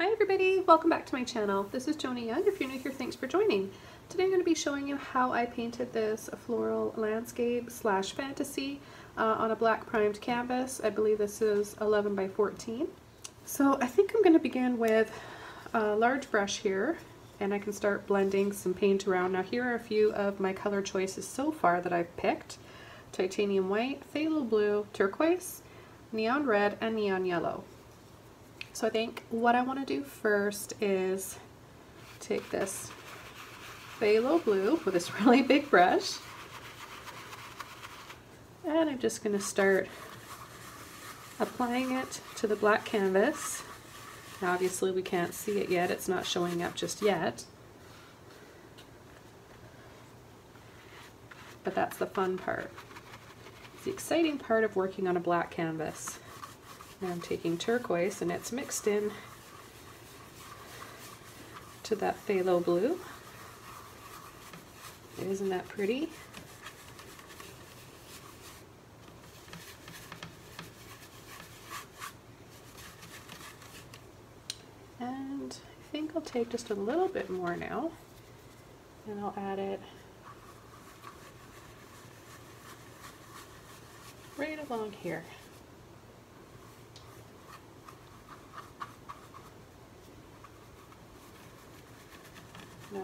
Hi everybody, welcome back to my channel. This is Joni Young. If you're new here, thanks for joining. Today I'm going to be showing you how I painted this floral landscape slash fantasy uh, on a black primed canvas. I believe this is 11 by 14. So I think I'm going to begin with a large brush here and I can start blending some paint around. Now here are a few of my color choices so far that I've picked. Titanium white, phthalo blue, turquoise, neon red, and neon yellow. So I think what I want to do first is take this phthalo blue with this really big brush and I'm just going to start applying it to the black canvas. Now obviously we can't see it yet, it's not showing up just yet. But that's the fun part. It's the exciting part of working on a black canvas. Now I'm taking turquoise and it's mixed in to that phthalo blue. Isn't that pretty? And I think I'll take just a little bit more now and I'll add it right along here.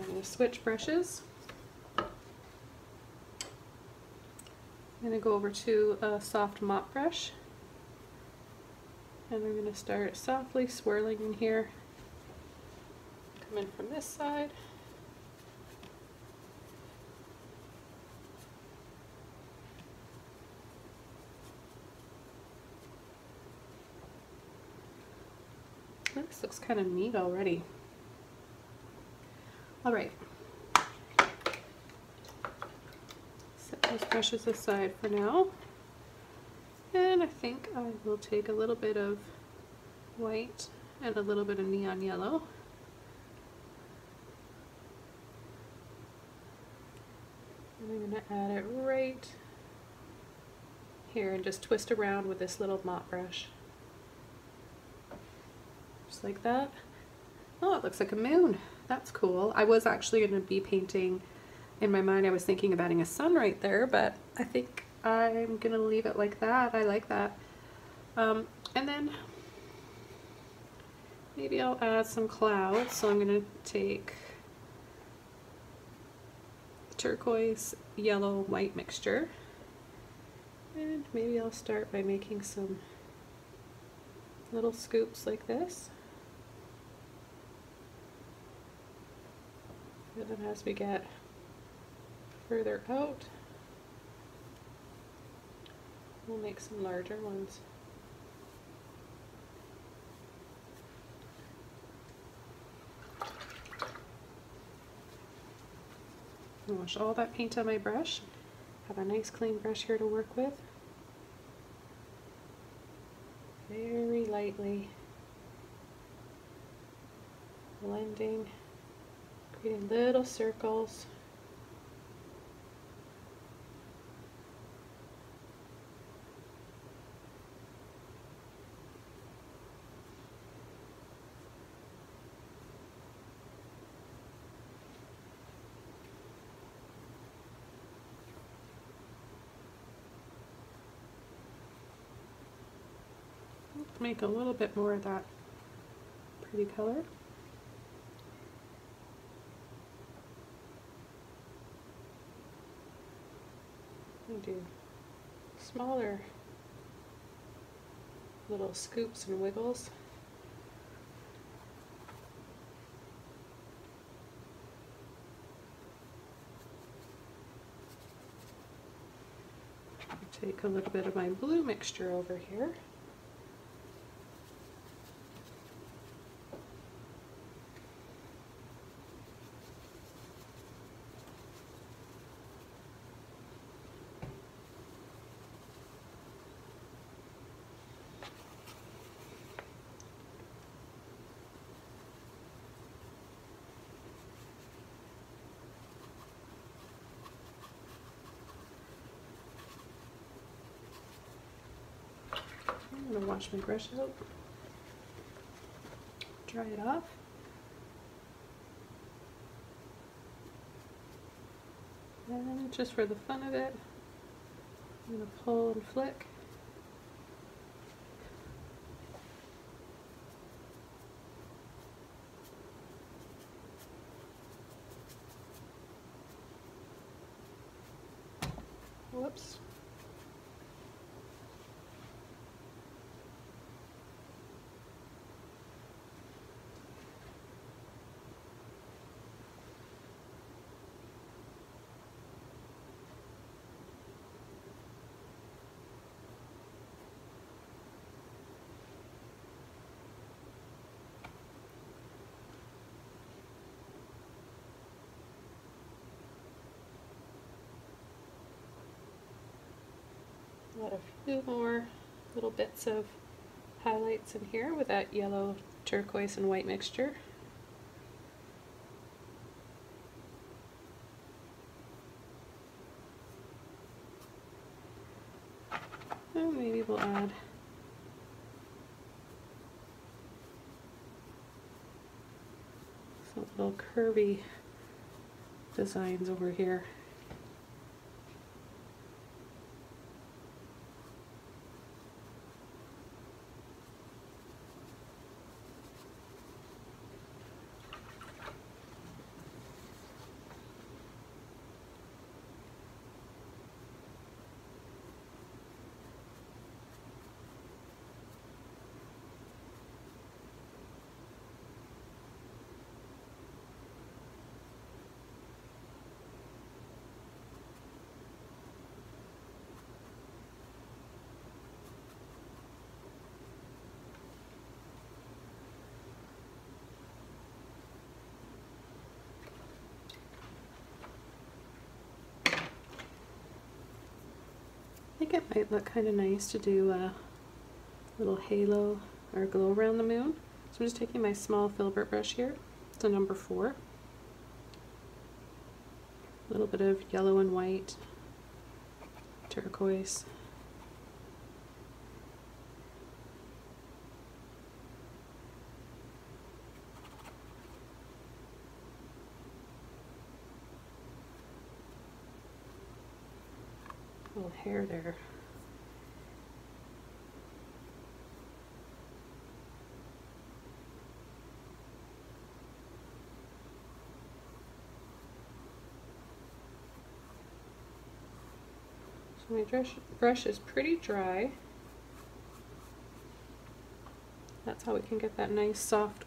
I'm to switch brushes. I'm going to go over to a soft mop brush and I'm going to start softly swirling in here. Come in from this side. This looks kind of neat already. All right. Set those brushes aside for now. And I think I will take a little bit of white and a little bit of neon yellow. And I'm going to add it right here and just twist around with this little mop brush. Just like that. Oh, it looks like a moon. That's cool. I was actually going to be painting, in my mind I was thinking of adding a sun right there, but I think I'm going to leave it like that. I like that. Um, and then maybe I'll add some clouds. So I'm going to take turquoise, yellow, white mixture. And maybe I'll start by making some little scoops like this. And then as we get further out, we'll make some larger ones. Wash all that paint on my brush. Have a nice clean brush here to work with. Very lightly blending creating little circles. Make a little bit more of that pretty color. Do smaller little scoops and wiggles. Take a little bit of my blue mixture over here. Wash my brush out. dry it off. And just for the fun of it, I'm going to pull and flick. A few more little bits of highlights in here with that yellow, turquoise, and white mixture. And maybe we'll add some little curvy designs over here. It might look kind of nice to do a little halo or glow around the moon. So I'm just taking my small filbert brush here. It's a number four. A little bit of yellow and white, turquoise. little hair there. So my brush, brush is pretty dry. That's how we can get that nice soft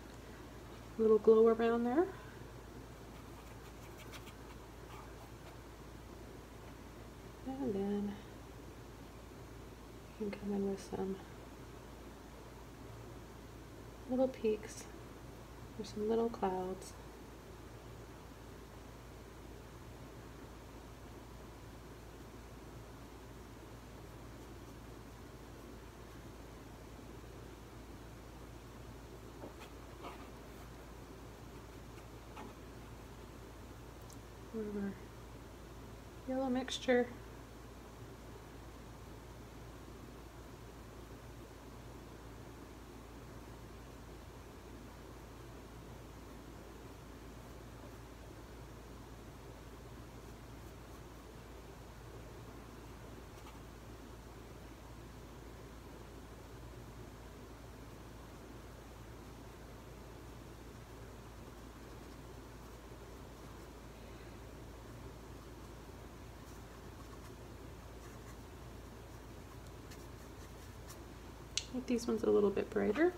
little glow around there. And then you can come in with some little peaks or some little clouds. yellow mixture Think these ones a little bit brighter.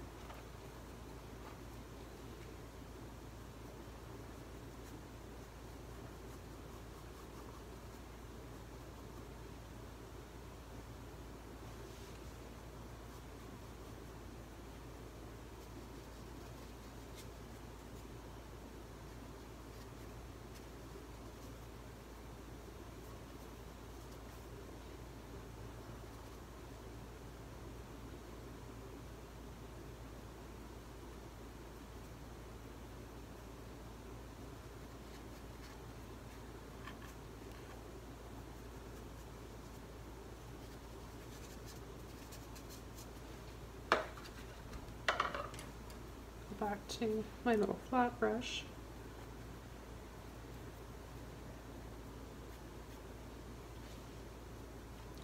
Back to my little flat brush.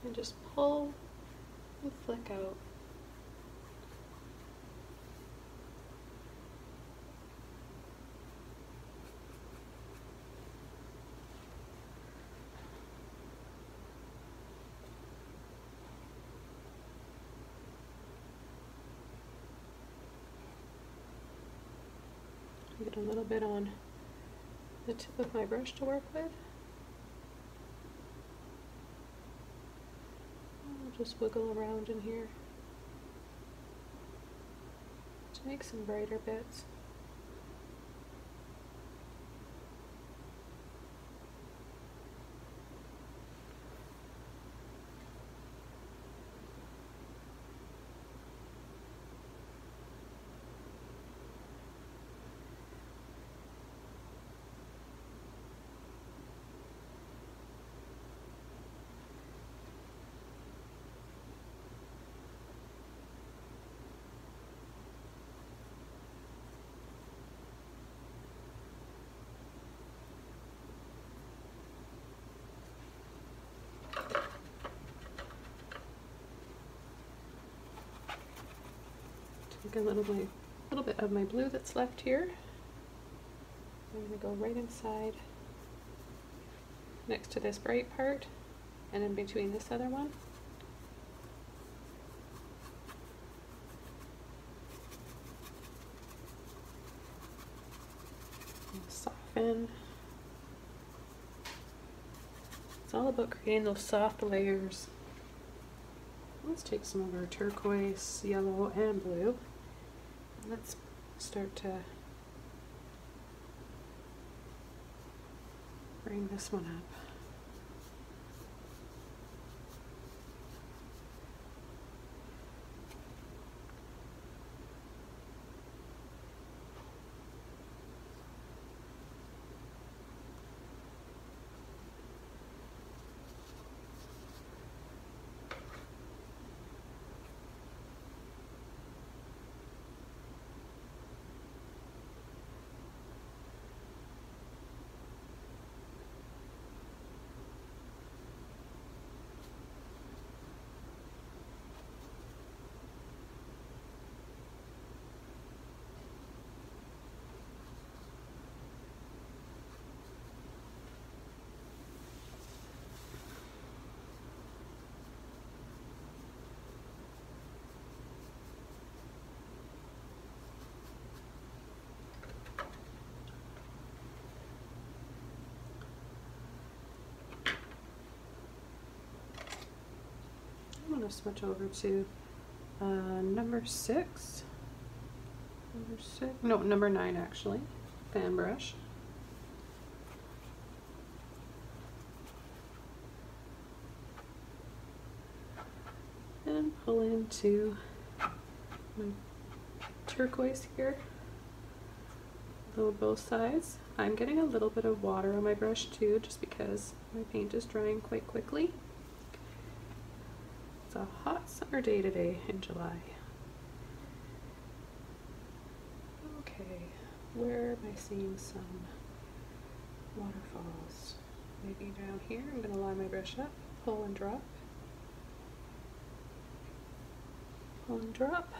And just pull and flick out. Get a little bit on the tip of my brush to work with. I'll just wiggle around in here to make some brighter bits. Take a little, my, little bit of my blue that's left here. I'm going to go right inside next to this bright part and in between this other one. soften. It's all about creating those soft layers. Let's take some of our turquoise, yellow, and blue. Let's start to bring this one up. I'm going to switch over to uh, number six. Number six, no, number nine actually, fan brush. And pull into my turquoise here. Both sides. I'm getting a little bit of water on my brush too, just because my paint is drying quite quickly summer day today in July. Okay, where am I seeing some waterfalls? Maybe down here. I'm going to line my brush up, pull and drop. Pull and drop.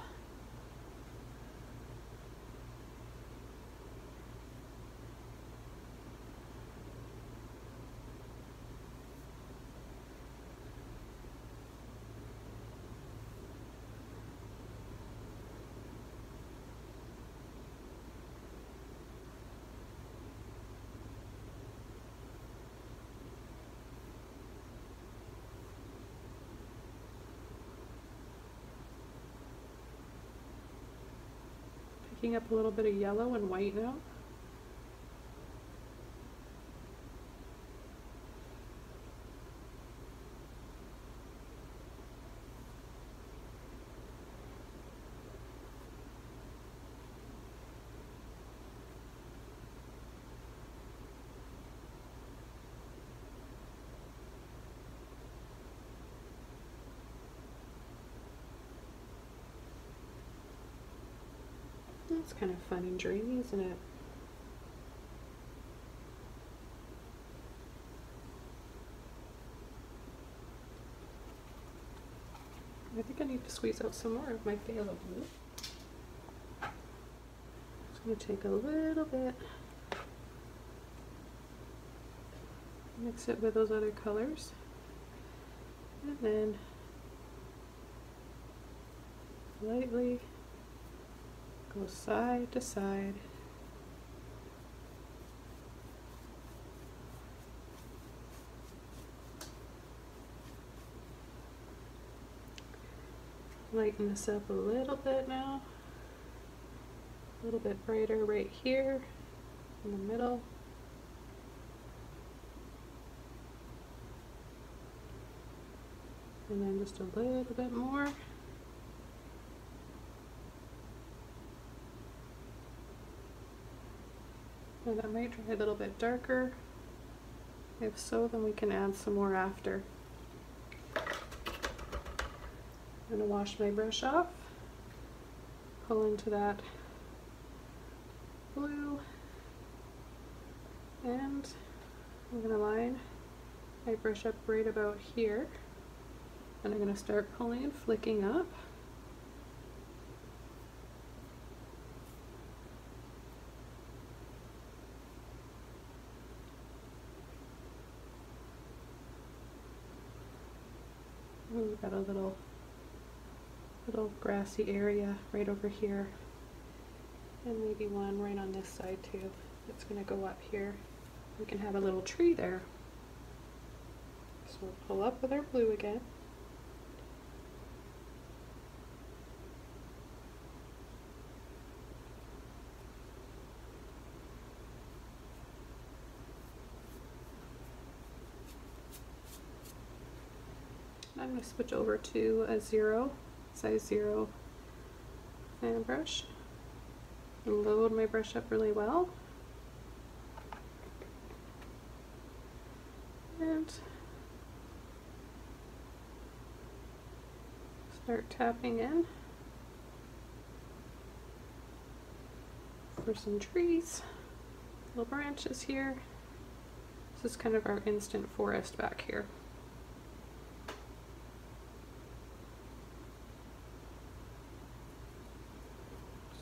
Picking up a little bit of yellow and white now. It's kind of fun and dreamy, isn't it? I think I need to squeeze out some more of my phthalo blue. Just going to take a little bit, mix it with those other colors, and then lightly go side to side. Lighten this up a little bit now. A little bit brighter right here in the middle. And then just a little bit more. And that might dry a little bit darker. If so, then we can add some more after. I'm going to wash my brush off, pull into that blue, and I'm going to line my brush up right about here. And I'm going to start pulling and flicking up. We've got a little little grassy area right over here. And maybe one right on this side too. It's going to go up here. We can have a little tree there. So we'll pull up with our blue again I'm going to switch over to a zero, size zero fan brush. Load my brush up really well. And start tapping in for some trees, little branches here. This is kind of our instant forest back here.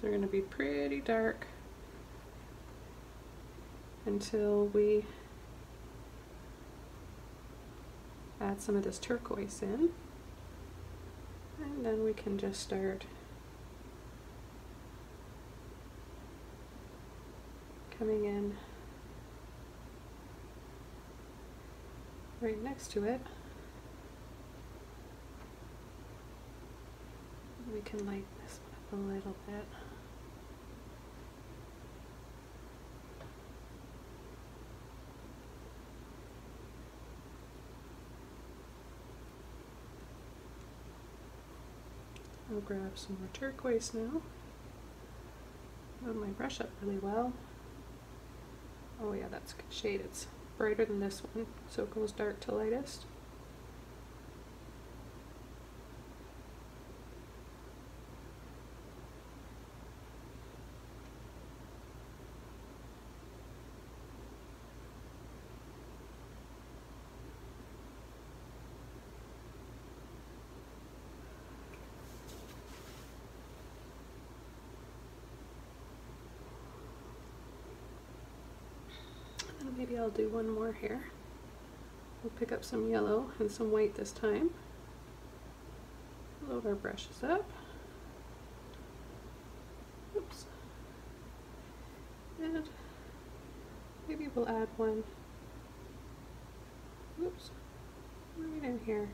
They're going to be pretty dark until we add some of this turquoise in. And then we can just start coming in right next to it. We can light this one up a little bit I'll grab some more turquoise now. Load my brush up really well. Oh yeah, that's a good shade. It's brighter than this one, so it goes dark to lightest. maybe I'll do one more here. We'll pick up some yellow and some white this time. Load our brushes up. Oops. And maybe we'll add one. Oops. Right in here.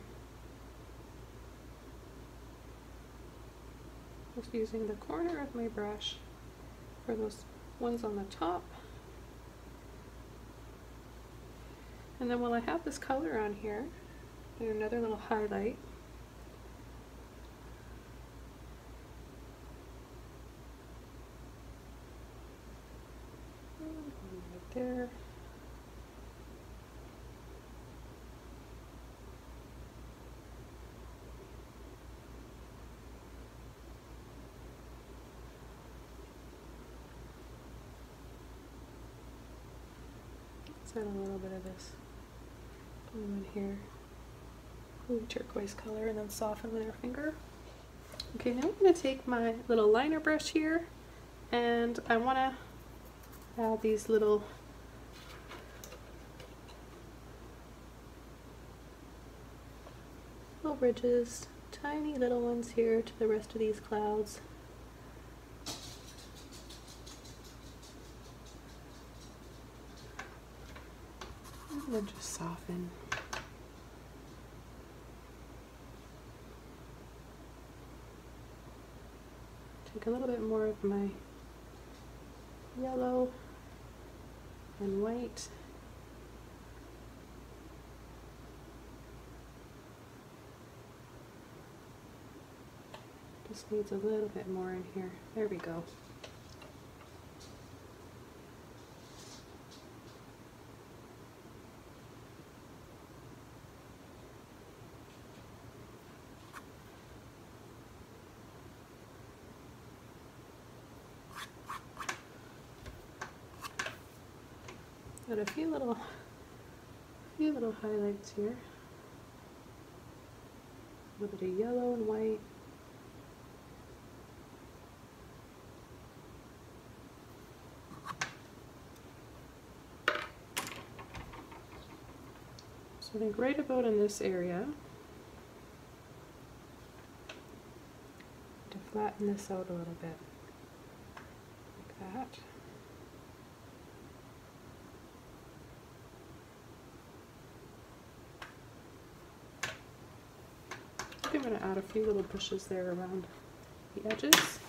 Just using the corner of my brush for those ones on the top. And then while I have this color on here, do another little highlight. Right there. Let's add a little bit of this in here. Blue turquoise color and then soften with our finger. Okay, now I'm going to take my little liner brush here and I want to add these little little ridges, tiny little ones here to the rest of these clouds. And then just soften. Take a little bit more of my yellow and white Just needs a little bit more in here. There we go. A few little, few little highlights here. A little bit of yellow and white. Think right about in this area, to flatten this out a little bit, like that. I'm going to add a few little bushes there around the edges.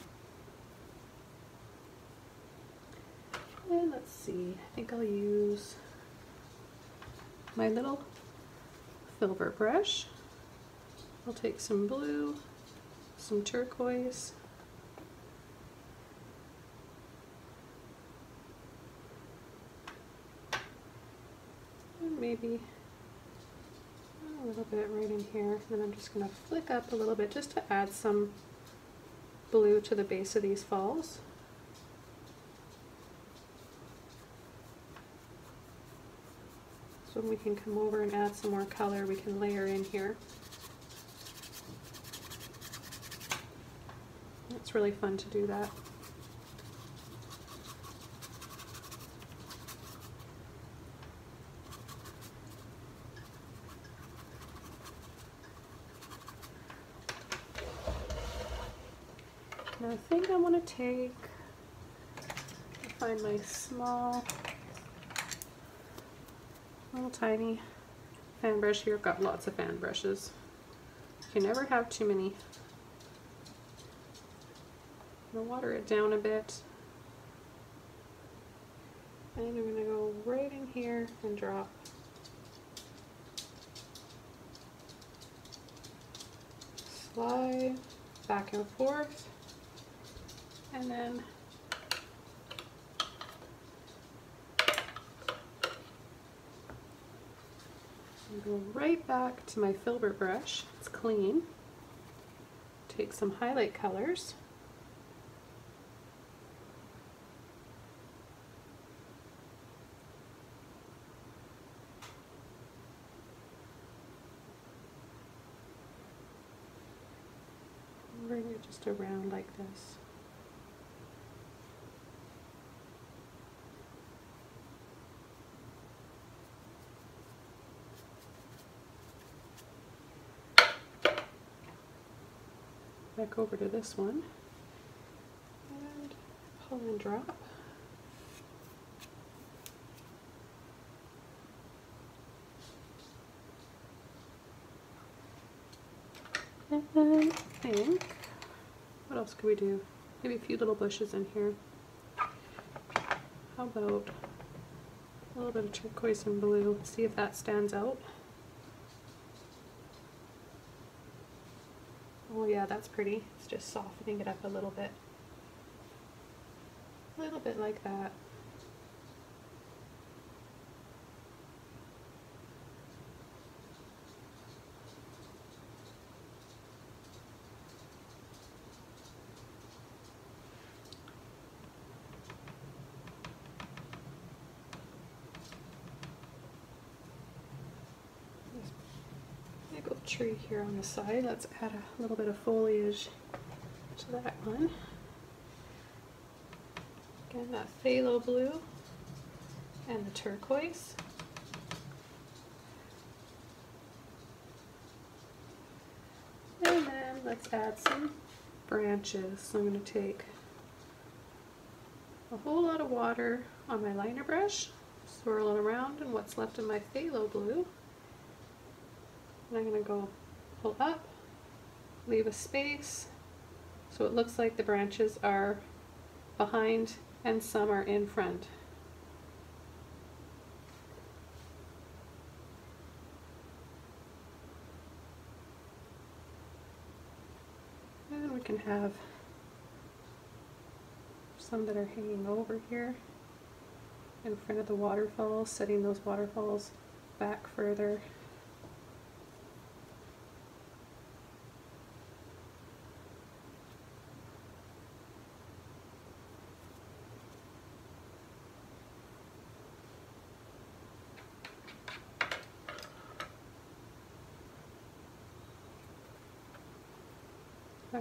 And let's see, I think I'll use my little filbert brush. I'll take some blue, some turquoise, and maybe little bit right in here. And I'm just going to flick up a little bit just to add some blue to the base of these falls. So we can come over and add some more color, we can layer in here. It's really fun to do that. Think I want to take, find my small little tiny fan brush here. I've got lots of fan brushes. You can never have too many. I'm going to water it down a bit. And I'm going to go right in here and drop slide back and forth and then go right back to my filbert brush. It's clean. Take some highlight colors. Bring it just around like this. Back over to this one and pull and drop. And I think, what else could we do? Maybe a few little bushes in here. How about a little bit of turquoise and blue, see if that stands out. Oh yeah, that's pretty. It's just softening it up a little bit. A little bit like that. Tree here on the side. Let's add a little bit of foliage to that one. Again, that phthalo blue and the turquoise. And then let's add some branches. So I'm going to take a whole lot of water on my liner brush, swirl it around and what's left of my phthalo blue. And I'm going to go pull up, leave a space, so it looks like the branches are behind and some are in front. And we can have some that are hanging over here in front of the waterfalls, setting those waterfalls back further.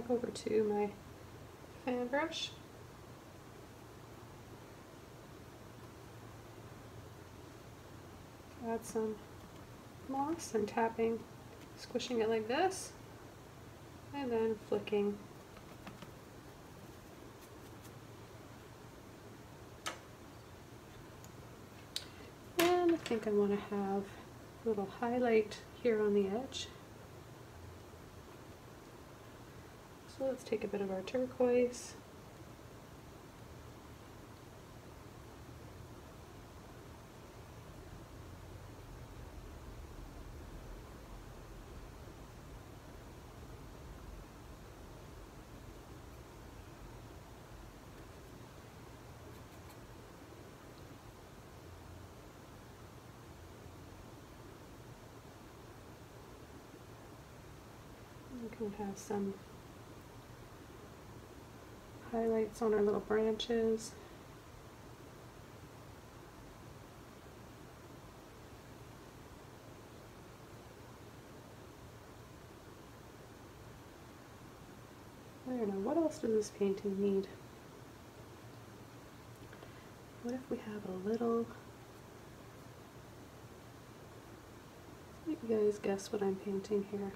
Back over to my fan brush. add some moss and tapping, squishing it like this, and then flicking. And I think I want to have a little highlight here on the edge. Let's take a bit of our turquoise. We have some highlights on our little branches. I don't know, what else does this painting need? What if we have a little, you guys guess what I'm painting here?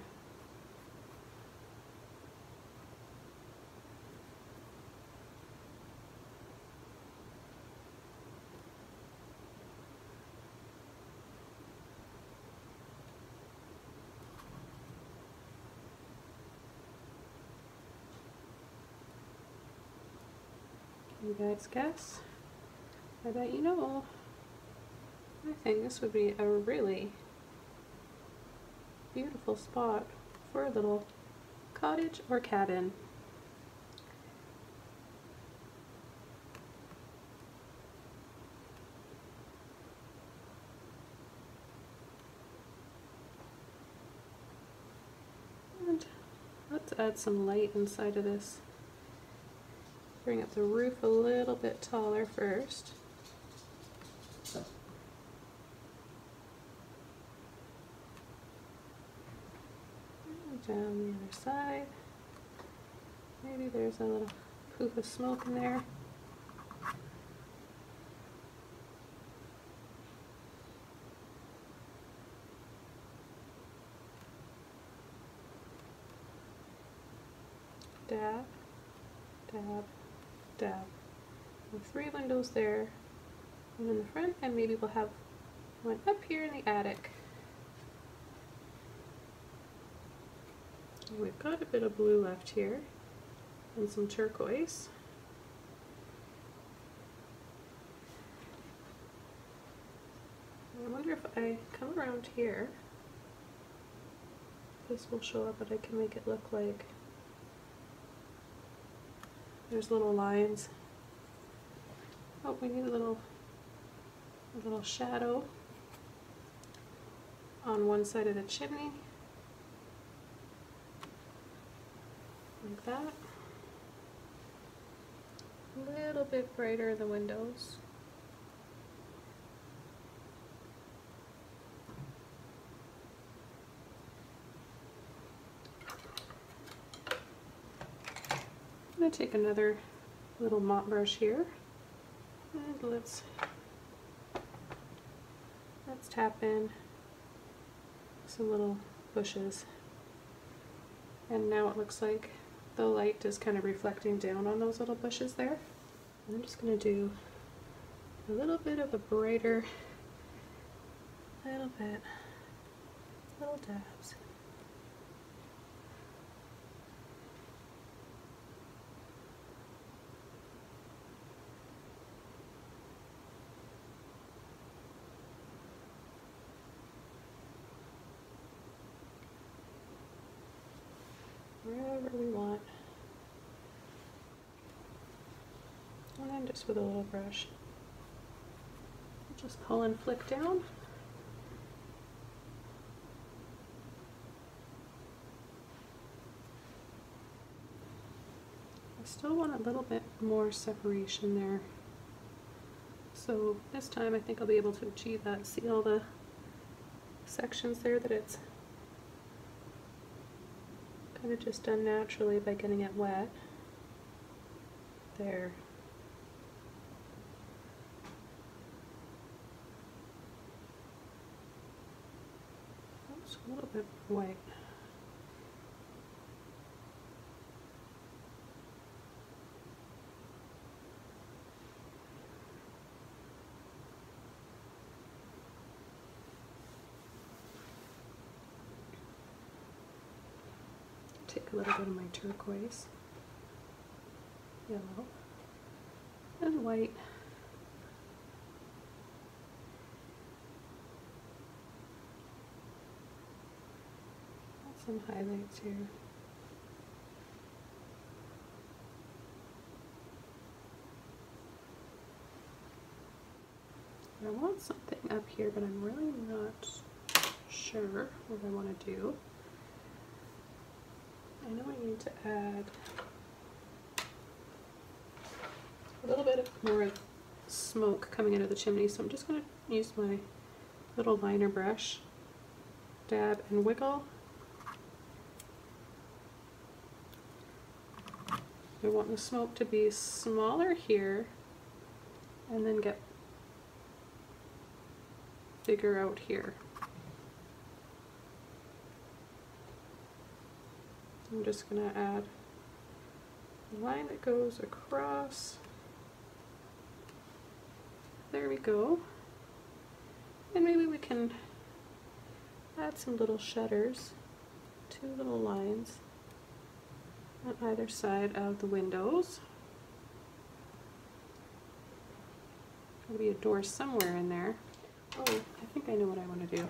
you guys guess? I bet you know. I think this would be a really beautiful spot for a little cottage or cabin. And let's add some light inside of this bring up the roof a little bit taller first. down the other side. Maybe there's a little poof of smoke in there. Dab, dab, three windows there, one in the front, and maybe we'll have one up here in the attic. We've got a bit of blue left here and some turquoise. I wonder if I come around here, this will show up, but I can make it look like there's little lines. Oh, we need a little, a little shadow on one side of the chimney. Like that. A little bit brighter the windows. Going to take another little mop brush here and let's let's tap in some little bushes and now it looks like the light is kind of reflecting down on those little bushes there. I'm just going to do a little bit of a brighter, little bit, little dabs. wherever we want. And then just with a little brush, just pull and flick down. I still want a little bit more separation there. So this time I think I'll be able to achieve that. See all the sections there that it's kind of just done naturally by getting it wet. There. White. take a little bit of my turquoise, yellow, and white. Some highlights here. I want something up here, but I'm really not sure what I want to do. I know I need to add a little bit of more smoke coming out of the chimney, so I'm just going to use my little liner brush, dab and wiggle. I want the smoke to be smaller here and then get bigger out here. I'm just going to add a line that goes across. There we go. And maybe we can add some little shutters, two little lines on either side of the windows. There'll be a door somewhere in there. Oh, I think I know what I want to do.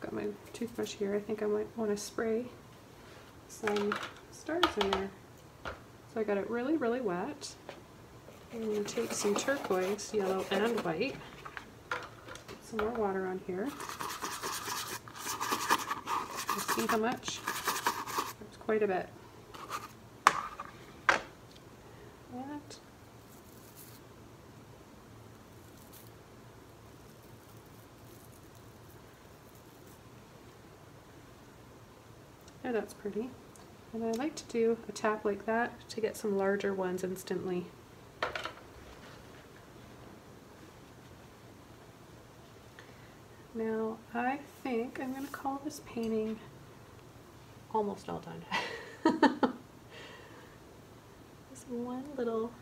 Got my toothbrush here. I think I might want to spray some stars in there. So I got it really, really wet. I'm going to take some turquoise, yellow, and white. Put some more water on here. see how much? That's quite a bit. That. Yeah, that's pretty. And I like to do a tap like that to get some larger ones instantly. Now I think I'm going to call this painting almost all done. There's one little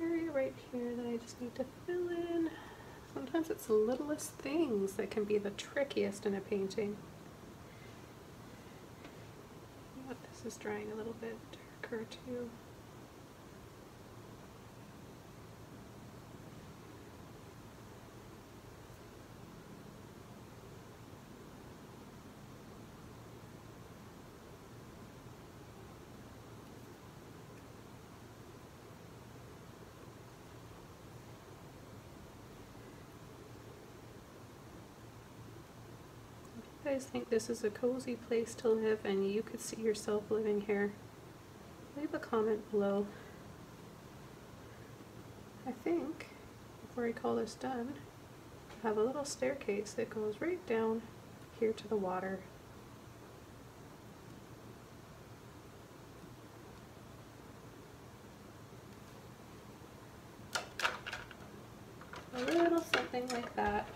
area right here that I just need to fill in. Sometimes it's the littlest things that can be the trickiest in a painting. Is drying a little bit darker too. guys think this is a cozy place to live and you could see yourself living here, leave a comment below. I think, before I call this done, I have a little staircase that goes right down here to the water. A little something like that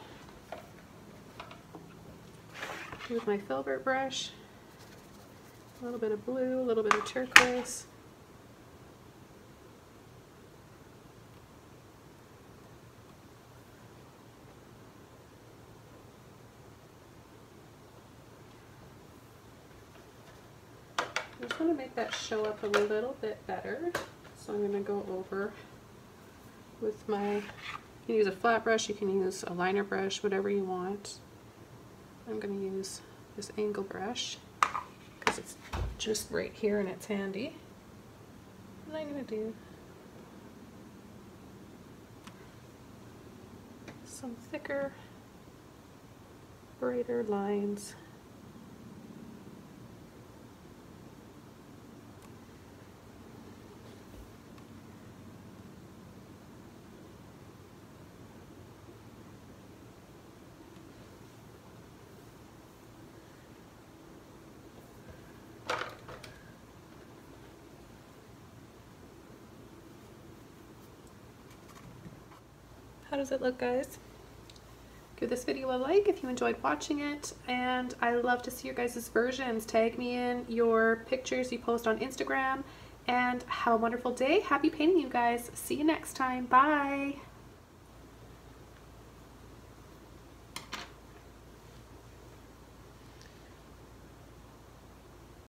with my filbert brush. A little bit of blue, a little bit of turquoise. I just want to make that show up a little bit better. So I'm going to go over with my, you can use a flat brush, you can use a liner brush, whatever you want. I'm going to use this angle brush because it's just right here and it's handy. And I'm going to do some thicker, brighter lines does it look, guys? Give this video a like if you enjoyed watching it, and I love to see your guys' versions. Tag me in your pictures you post on Instagram, and have a wonderful day. Happy painting, you guys. See you next time. Bye.